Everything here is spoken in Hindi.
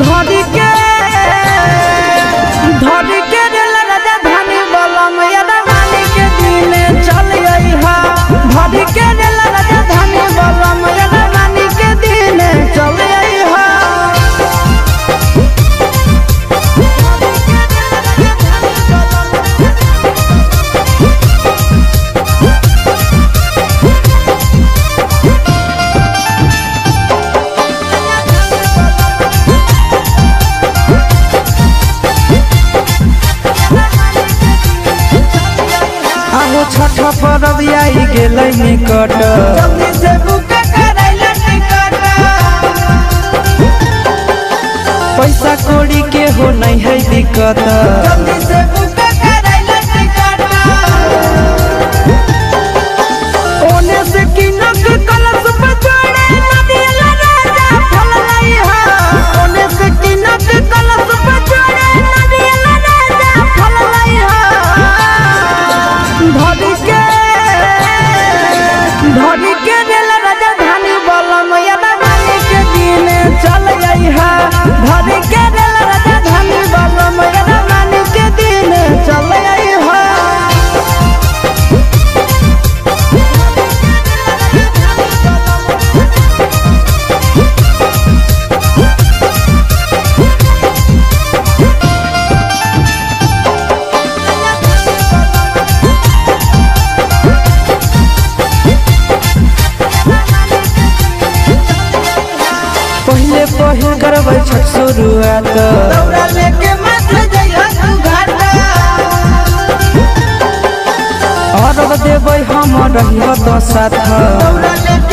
ধরিকে छठ परब आई गेलै निकट। जल्दी से बुक करैला टिकट पैसा कौड़ी के हो नहीं है दिक्कत। जल्दी से पहले पहिल करबै छठ शुरुआत। दौड़ा लेके माथ जइहा तू घाटा अरब देबै हम रहियो तो साथ। दौड़ा लेके